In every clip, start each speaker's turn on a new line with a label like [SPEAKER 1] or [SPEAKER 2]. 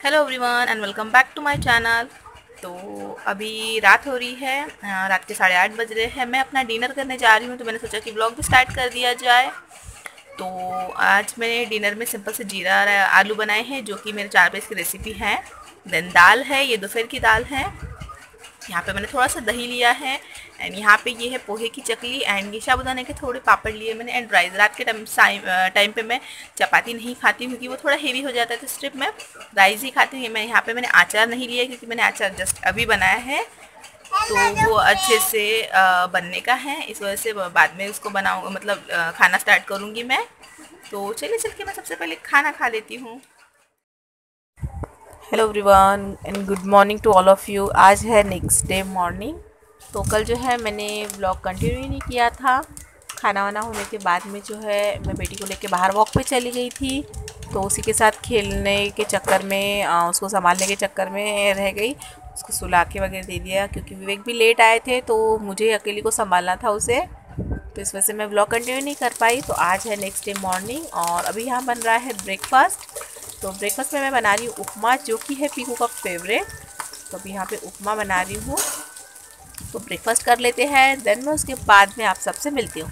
[SPEAKER 1] Hello everyone and welcome back to my channel तो अभी रात हो रही है रात के साढ़े आठ बज रहे हैं। मैं अपना डिनर करने जा रही हूँ तो मैंने सोचा कि ब्लॉग भी स्टार्ट कर दिया जाए। तो आज मैंने डिनर में सिंपल से जीरा आलू बनाए हैं, जो कि मेरे चार पेज की रेसिपी है। देन दाल है, ये दोपहर की दाल है। यहाँ पे मैंने थोड़ा सा दही लिया है एंड यहाँ पे ये है पोहे की चकली एंड ये साबुदाने के थोड़े पापड़ लिए मैंने एंड राइस रात के टाइम टाइम पे मैं चपाती नहीं खाती हूँ क्योंकि वो थोड़ा हेवी हो जाता है तो सिर्फ़ मैं राइस ही खाती हूँ। मैं यहाँ पे मैंने आचार नहीं लिया क्योंकि मैंने आचार जस्ट अभी बनाया है। तो वो अच्छे से बनने का है। इस वजह से बाद में उसको बनाऊँ मतलब खाना स्टार्ट करूँगी मैं। तो चलिए, चल के मैं सबसे पहले खाना खा लेती हूँ। Hello everyone and good morning to all of you. आज है नेक्स्ट डे मॉर्निंग। तो कल जो है मैंने ब्लॉग कंटिन्यू नहीं किया था। खाना वाना होने के बाद में जो है मैं बेटी को लेके बाहर वॉक पे चली गई थी। तो उसी के साथ खेलने के चक्कर में उसको संभालने के चक्कर में रह गई। उसको सुला के वगैरह दे दिया क्योंकि विवेक भी लेट आए थे तो मुझे अकेली को संभालना था उसे। तो इस वजह से मैं ब्लॉग कंटिन्यू नहीं कर पाई। तो आज है नेक्स्ट डे मॉर्निंग और अभी यहाँ बन रहा है ब्रेकफास्ट। तो ब्रेकफास्ट में मैं बना रही हूँ उपमा, जो कि है पीकू का फेवरेट तो अभी यहाँ पे उपमा बना रही हूँ। तो ब्रेकफास्ट कर लेते हैं देन मैं उसके बाद में आप सबसे मिलती हूँ।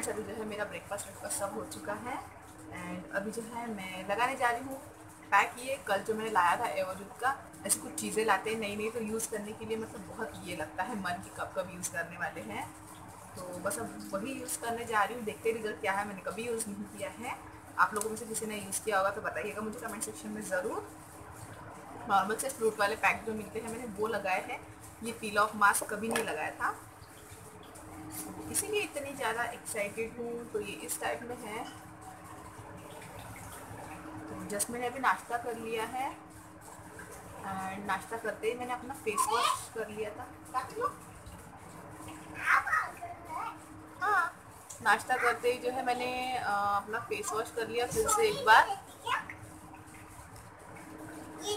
[SPEAKER 1] फ्रेंड्स अभी जो है मेरा ब्रेकफास्ट वेकफास्ट सब हो चुका है। एंड अभी जो है मैं लगाने जा रही हूँ। पैक ये, कल जो मैंने लाया था एवोरूट का, ऐसे कुछ चीज़ें लाते हैं नई नई तो यूज़ करने के लिए मतलब बहुत ये लगता है मन की कब कब यूज़ करने वाले हैं। तो बस अब वही यूज़ करने जा रही हूँ, देखते रिज़ल्ट क्या है। मैंने कभी यूज़ नहीं किया है। आप लोगों में से किसी ने यूज़ किया होगा तो बताइएगा मुझे कमेंट सेक्शन में ज़रूर। नॉर्मल से फ्रूट वाले पैक जो मिलते हैं, मैंने वो लगाए हैं। ये पील ऑफ़ मास्क कभी नहीं लगाया था। इसीलिए इतनी ज़्यादा एक्साइटेड हूँ तो ये इस टाइप में है। तो जस्ट मैंने अभी नाश्ता कर लिया है। एंड नाश्ता करते ही मैंने अपना फेस वॉश कर लिया था। हाँ। नाश्ता करते ही जो है मैंने अपना फेस वॉश कर लिया फिर से एक बार। ये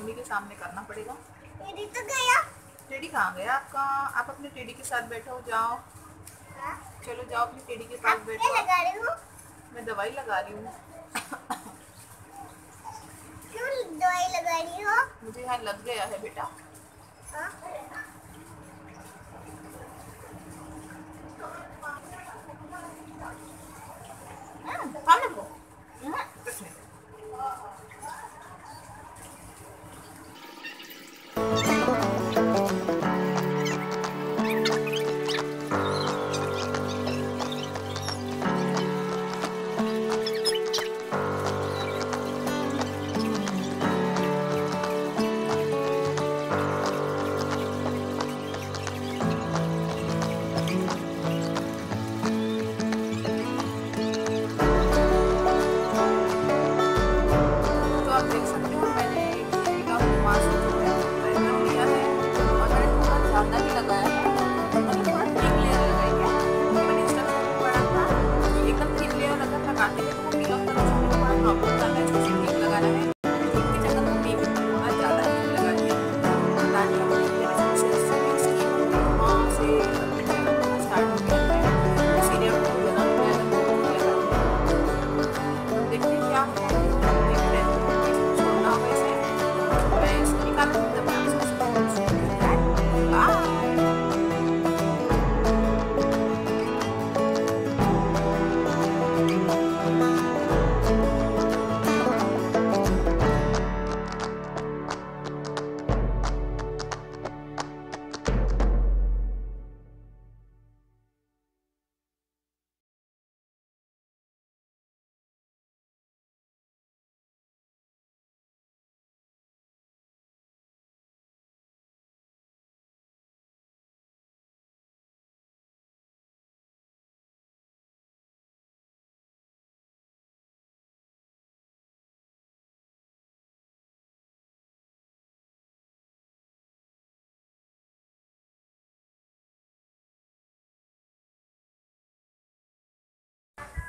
[SPEAKER 1] उन्हीं के सामने करना पड़ेगा। टेडी तो गया। टेडी कहाँ गया आपका? आप अपने टेडी के साथ बैठो जाओ। हा? चलो जाओ अपने टेडी के पास बैठो। लगा रही हूँ? मैं दवाई लगा रही हूँ।
[SPEAKER 2] क्यों दवाई लगा रही हो?
[SPEAKER 1] मुझे यहाँ लग गया है बेटा।
[SPEAKER 2] हाँ?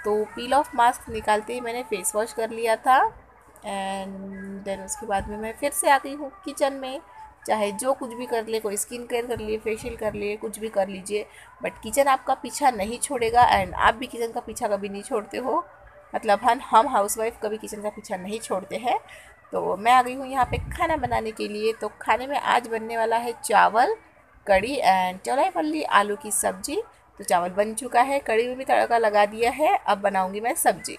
[SPEAKER 1] तो पील ऑफ़ मास्क निकालते ही मैंने फेस वॉश कर लिया था। एंड देन उसके बाद में मैं फिर से आ गई हूँ किचन में। चाहे जो कुछ भी कर ले, कोई स्किन केयर कर लिए फेशियल कर लिए, कुछ भी कर लीजिए बट किचन आपका पीछा नहीं छोड़ेगा एंड आप भी किचन का पीछा कभी नहीं छोड़ते हो। मतलब हम हम हाउस वाइफ कभी किचन का पीछा नहीं छोड़ते हैं। तो मैं आ गई हूँ यहाँ पे खाना बनाने के लिए। तो खाने में आज बनने वाला है चावल कड़ी एंड चौलाई पल्ली आलू की सब्ज़ी। तो चावल बन चुका है कड़ी में भी तड़का लगा दिया है, अब बनाऊँगी मैं सब्ज़ी।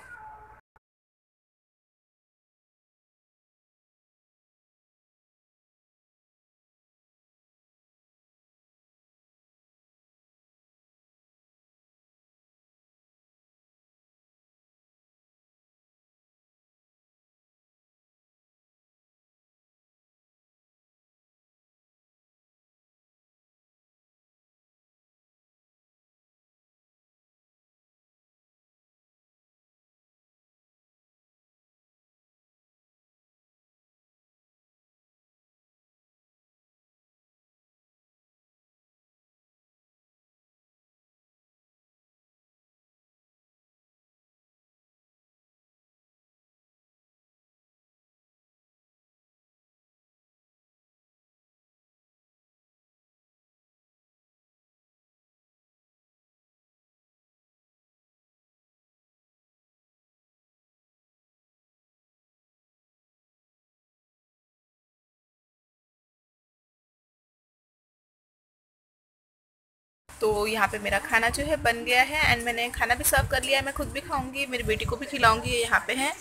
[SPEAKER 1] तो यहाँ पे मेरा खाना जो है बन गया है एंड मैंने खाना भी सर्व कर लिया है, मैं खुद भी खाऊँगी, मेरी बेटी को भी खिलाऊँगी यहाँ पे है।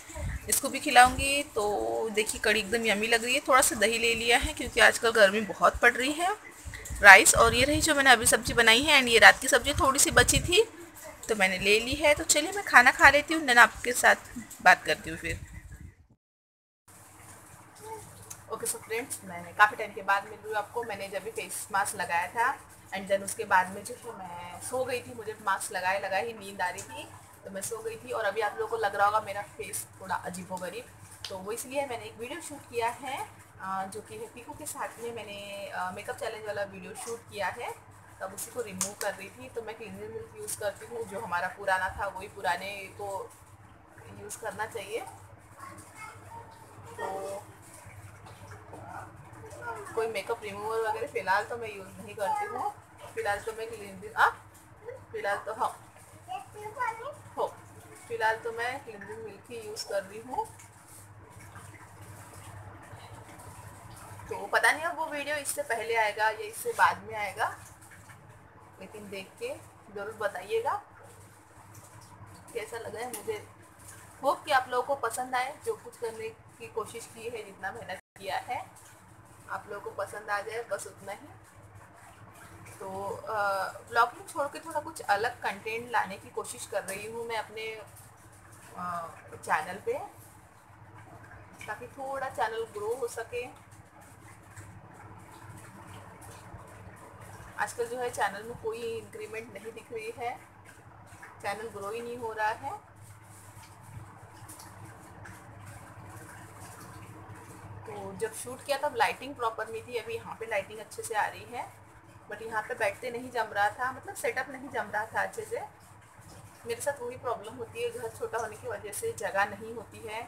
[SPEAKER 1] इसको भी खिलाऊँगी तो देखिए कड़ी एकदम यमी लग रही है। थोड़ा सा दही ले लिया है क्योंकि आजकल गर्मी बहुत पड़ रही है। राइस और ये रही जो मैंने अभी सब्ज़ी बनाई है एंड ये रात की सब्ज़ी थोड़ी सी बची थी तो मैंने ले ली है। तो चलिए मैं खाना खा लेती हूँ देन आपके साथ बात करती हूँ फिर। ओके सो फ्रेंड्स मैंने काफ़ी टाइम के बाद मिल रही हूँ आपको। मैंने जब भी फेस मास्क लगाया था एंड देन उसके बाद में जो है, मैं सो गई थी, मुझे मास्क लगाए लगाए, ही नींद आ रही थी तो मैं सो गई थी और अभी आप लोगों को लग रहा होगा मेरा फेस थोड़ा अजीब गरीब। तो वो इसलिए मैंने एक वीडियो शूट किया है जो कि है पीकू के साथ में मैंने मेकअप चैलेंज वाला वीडियो शूट किया है। तब उसी को रिमूव कर रही थी तो मैं क्लीनर मिल्क यूज़ करती हूँ, जो हमारा पुराना था, वही पुराने को यूज़ करना चाहिए। तो कोई मेकअप रिमूवर वगैरह, फ़िलहाल तो मैं यूज़ नहीं करती हूँ। फ़िलहाल तो मैं क्लिनजिंग आ? फ़िलहाल तो हाँ। हो। फ़िलहाल तो मैं क्लिनजिंग मिल्क ही यूज़ कर रही हूँ। तो पता नहीं अब वो वीडियो इससे पहले आएगा या इससे बाद में आएगा। लेकिन देख के ज़रूर बताइएगा। कैसा लगा है मुझे। होप कि आप लोगों को पसंद आए। जो कुछ करने की कोशिश की है, जितना मेहनत किया है। आप लोगों को पसंद आ जाए, बस उतना ही। तो ब्लॉगिंग छोड़ के थोड़ा कुछ अलग कंटेंट लाने की कोशिश कर रही हूँ मैं अपने चैनल पे। ताकि थोड़ा चैनल ग्रो हो सके। आजकल जो है चैनल में कोई इंक्रीमेंट नहीं दिख रही है। चैनल ग्रो ही नहीं हो रहा है। तो जब शूट किया तब लाइटिंग प्रॉपर नहीं थी। अभी यहाँ पे लाइटिंग अच्छे से आ रही है। बट यहाँ पे बैठते नहीं जम रहा था। मतलब सेटअप नहीं जम रहा था अच्छे से। मेरे साथ वही प्रॉब्लम होती है। घर छोटा होने की वजह से जगह नहीं होती है।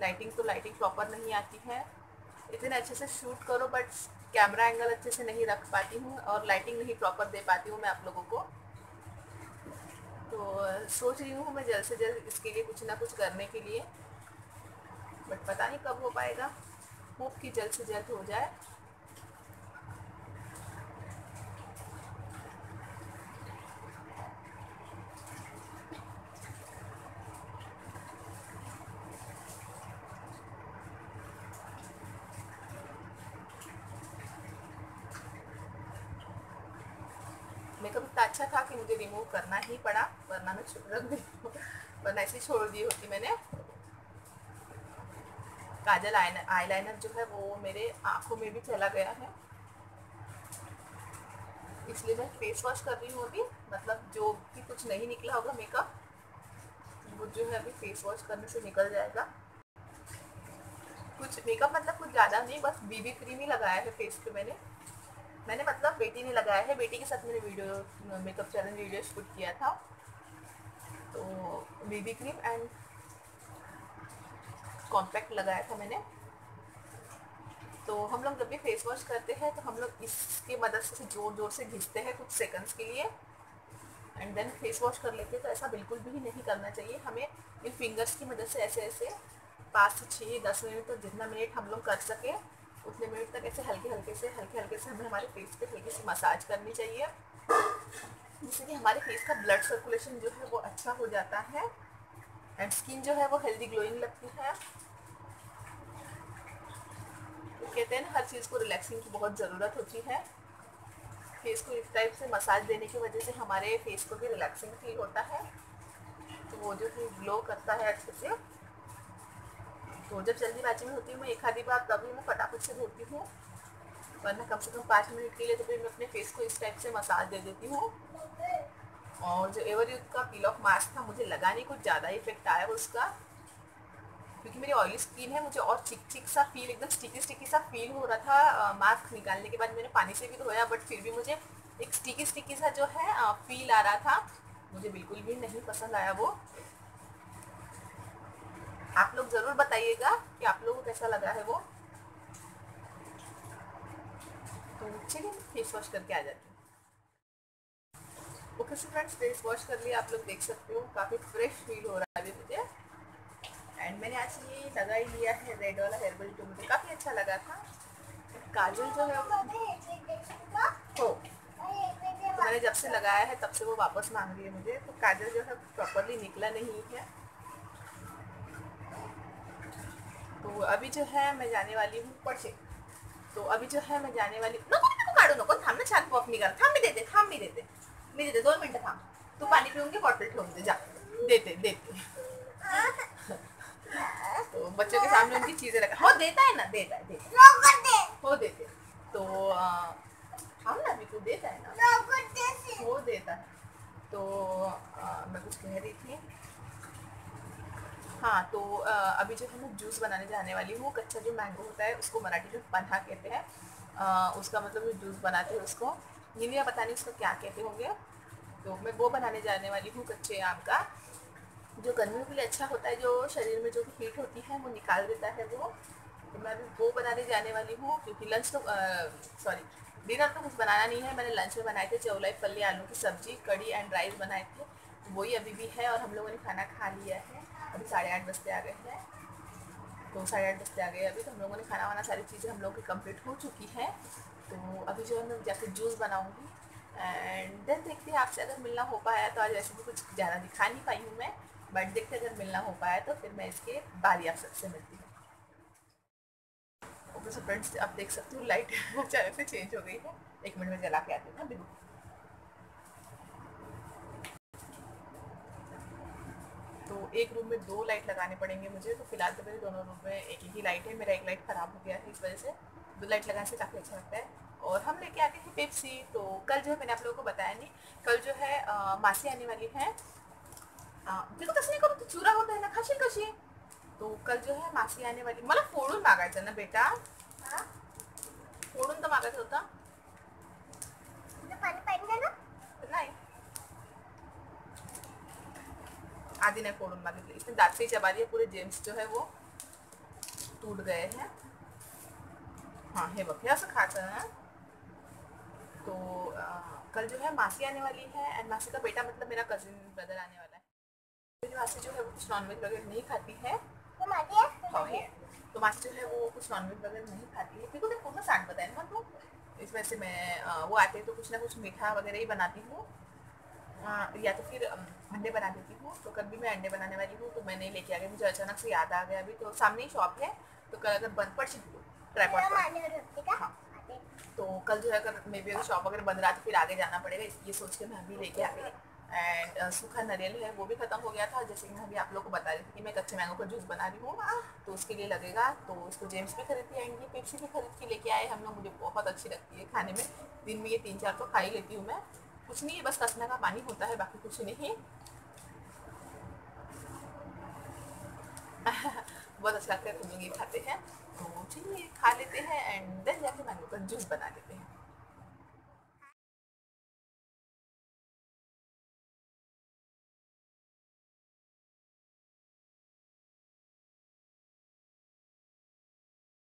[SPEAKER 1] लाइटिंग तो लाइटिंग प्रॉपर नहीं आती है। इतने अच्छे से शूट करो बट कैमरा एंगल अच्छे से नहीं रख पाती हूँ और लाइटिंग नहीं प्रॉपर दे पाती हूँ मैं आप लोगों को। तो सोच रही हूँ मैं जल्द से जल्द इसके लिए कुछ ना कुछ करने के लिए। बट पता नहीं कब हो पाएगा। होप कि जल्द से जल्द हो जाए। मेकअप इतना अच्छा था कि मुझे रिमूव करना ही पड़ा, वरना मैं रख दी वरना ऐसे छोड़ दी होती मैंने। काजल आई लाइनर जो है वो मेरे आँखों में भी चला गया है। इसलिए मैं फेस वॉश कर रही हूँ अभी। मतलब जो भी कुछ नहीं निकला होगा मेकअप वो जो है अभी फेस वॉश करने से निकल जाएगा। कुछ मेकअप मतलब कुछ ज़्यादा नहीं, बस बीबी क्रीम ही लगाया है फेस पे मैंने। मैंने मतलब बेटी ने लगाया है। बेटी के साथ मैंने video makeup channel video shoot किया था। तो बीबी क्रीम एंड कॉम्पैक्ट लगाया था मैंने। तो हम लोग जब भी फेस वॉश करते हैं तो हम लोग इसकी मदद से ज़ोर ज़ोर से घिसते हैं कुछ सेकंड्स के लिए। एंड देन फेस वॉश कर लेते हैं तो ऐसा बिल्कुल भी नहीं करना चाहिए। हमें इन फिंगर्स की मदद से ऐसे ऐसे पाँच से छः दस मिनट तक जितना मिनट हम लोग कर सकें, उतने मिनट तक ऐसे हल्के हल्के से हल्के हल्के से हमें हमारे फेस पे हल्की सी मसाज करनी चाहिए। जिससे कि हमारे फेस का ब्लड सर्कुलेशन जो है वो अच्छा हो जाता है। एंड स्किन जो है वो हेल्दी ग्लोइंग लगती है। तो कहते हैं हर चीज़ को रिलैक्सिंग की बहुत ज़रूरत होती है। फेस को इस टाइप से मसाज देने की वजह से हमारे फेस को भी रिलैक्सिंग फील होता है। तो वो जो है ग्लो करता है अच्छे से। तो जब जल्दीबाजी में होती हूँ, मैं एक आधी बार तभी मैं फटाफट से धोती हूँ। वरना कम से कम पाँच मिनट के लिए तो फिर मैं अपने फेस को इस टाइप से मसाज दे देती हूँ। और जो एवर यूथ का पील ऑफ़ मास्क था, मुझे लगा नहीं कुछ ज़्यादा इफ़ेक्ट आया उसका। क्योंकि मेरी ऑयली स्किन है, मुझे और चिक चिक सा फील एकदम स्टिकी स्टिकी सा फील हो रहा था मास्क निकालने के बाद मैंने पानी से भी धोया बट फिर भी मुझे एक स्टिकी स्टिकी सा जो है फील आ रहा था। मुझे बिल्कुल भी नहीं पसंद आया वो। आप लोग ज़रूर बताइएगा कि आप लोगों को कैसा लगा है वो। तो चलिए फेस वॉश करके आ जाते okay so friends face wash कर लिया आप लोग देख सकते हो, काफ़ी फ्रेश फील हो रहा है अभी मुझे। एंड मैंने आज ये लगा ही लिया है रेड वाला हेयरबल जो मुझे काफ़ी अच्छा लगा था। काजल जो है हो। तो मैंने जब से लगाया है, तब से वो वापस मांग रही है मुझे। तो काजल जो है प्रॉपरली निकला नहीं है। तो अभी जो है मैं जाने वाली हूँ पढ़े तो अभी जो है मैं जाने वाली नको नको काढू नको। थांब ना छान पॉप निघाल थांब मी देते थाम भी देते। मी देते दोन मिनटं थांब. तू पाणी पिऊन घे बॉटल ठेवून दे. जा. देते देते. तो बच्चों के सामने उनकी चीज़ें रखा हो देता है ना देता है देता है. हो. देते तो हम ना अभी तू देता है ना? हो देता है. तो आ, मैं कुछ कह रही थी. हाँ तो आ, अभी जो है मैं जूस बनाने जाने वाली हूँ कच्चा जो मैंगो होता है उसको मराठी में पन्हा कहते हैं. उसका मतलब जूस बनाते हैं उसको में पता नहीं उसको क्या कहते होंगे। तो मैं वो बनाने जाने वाली हूँ कच्चे आम का। जो गर्मियों के लिए अच्छा होता है, जो शरीर में जो हीट होती है, वो निकाल देता है वो। तो मैं अभी वो बनाने जाने वाली हूँ, क्योंकि लंच तो सॉरी डिनर तो कुछ बनाना नहीं है। मैंने लंच में बनाए थे चौलाई फली, आलू की सब्ज़ी कड़ी एंड राइस बनाए थे। वही अभी भी है और हम लोगों ने खाना खा लिया है। अभी साढ़े आठ बजते आ गए हैं। तो साढ़े आठ बजते आ गए अभी। तो हम लोगों ने खाना वाना सारी चीज़ें हम लोगों की कंप्लीट हो चुकी है। तो अभी जो है मैं जाके जूस बनाऊँगी एंड देन देखते हैं आपसे अगर मिलना हो पाया तो आज वैसे भी कुछ ज़्यादा दिखा नहीं पाई हूँ मैं बट देखते अगर मिलना हो पाया तो फिर मैं इसके बारी आप सबसे मिलती हूँ। ओके सो फ्रेंड्स आप देख सकते हो लाइट अचानक से चेंज हो गई है। एक मिनट में जला के आती हूँ ना, बिल्कुल। तो एक रूम में दो लाइट लगाने पड़ेंगे मुझे तो फ़िलहाल तो मेरे दोनों रूम में एक ही लाइट है, मेरा एक लाइट ख़राब हो गया है इस वजह से। लाइट लगाने से काफ़ी अच्छा लगता है। और हम लेके आते हैं पेप्सी तो कल जो है मैंने आप लोगों को बताया नहीं कल जो है आ, मासी आने वाली है। देखो तसं करू तू चुरा होत आहे ना खाशील कशी तो कल जो है मासी आने वाली मला फोडून मागायचं ना बेटा? फोडून तर मागायचं होतं। नाही। आधी नहीं फोड़ून मागितले इसमें दांत से चबा दिया पूरे जेम्स जो है वो टूट गए हैं। हाँ हे बघ हे असं खायचं ना तो आ, कल जो है मासी आने वाली है एंड मासी का बेटा मतलब मेरा कजिन ब्रदर आने वाला है। मेरी मासी जो है वो कुछ नॉनवेज वगैरह नहीं खाती है। तो हाँ? है। तो मासी जो है वो कुछ नॉनवेज वगैरह नहीं खाती है। क्योंकि देखो मैं सांग बताया ना तो इस वजह से मैं आ, वो आते हैं तो कुछ ना कुछ मीठा वगैरह ही बनाती हूँ। या तो फिर अंडे बना देती हूँ। तो कल भी मैं अंडे बनाने वाली हूँ तो मैंने लेके आ गया मुझे अचानक से याद आ गया अभी। तो सामने ही शॉप है तो कल अगर बंद पड़ ट्राईपॉड हाँ। तो कल जो है अगर मे बी अगर शॉप अगर बंद रहा तो फिर आगे जाना पड़ेगा ये सोच के मैं अभी लेके आ गई। एंड सूखा नारियल है वो भी ख़त्म हो गया था जैसे कि मैं अभी आप लोग को बता रही थी कि मैं कच्चे मैंगो का जूस बना रही हूँ। तो उसके लिए लगेगा तो उसको जेम्स भी खरीद के आएँगे पेप्सी भी खरीद के लेके आए। हम लोग मुझे बहुत अच्छी लगती है खाने में। दिन में ये तीन चार तो खा ही लेती हूँ मैं। कुछ नहीं है बस कसना का पानी होता है बाकी कुछ नहीं। बहुत अच्छा लगता है तुम लोग ये खाते हैं। तो चलिए खा लेते हैं एंड देन जाके मैंगो का जूस बना लेते हैं।